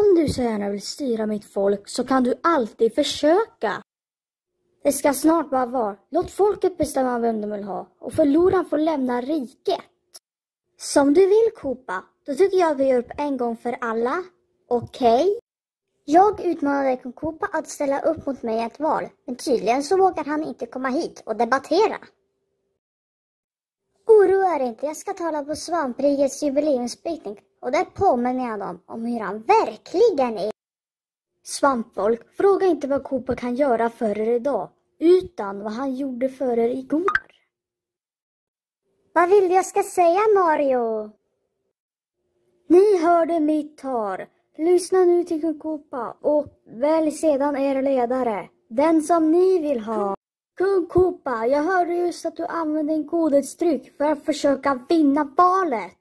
Om du så gärna vill styra mitt folk så kan du alltid försöka. Det ska snart vara val. Låt folket bestämma vem de vill ha och förloraren får lämna riket. Som du vill Kopa. Då tycker jag vi gör upp en gång för alla. Okej? Okay? Jag utmanade Kopa att ställa upp mot mig i ett val, men tydligen så vågar han inte komma hit och debattera. Oroa er inte, jag ska tala på svamprikets jubileumsbriefing och där påminner jag dem om hur han verkligen är. Svampfolk, fråga inte vad Kopa kan göra för er idag, utan vad han gjorde för er igår. Vad vill du jag ska säga Mario? Ni hörde mitt tal. Lyssna nu till kung Kopa och välj sedan er ledare. Den som ni vill ha. Kung Kopa, jag hörde just att du använde en godhetstryck för att försöka vinna valet.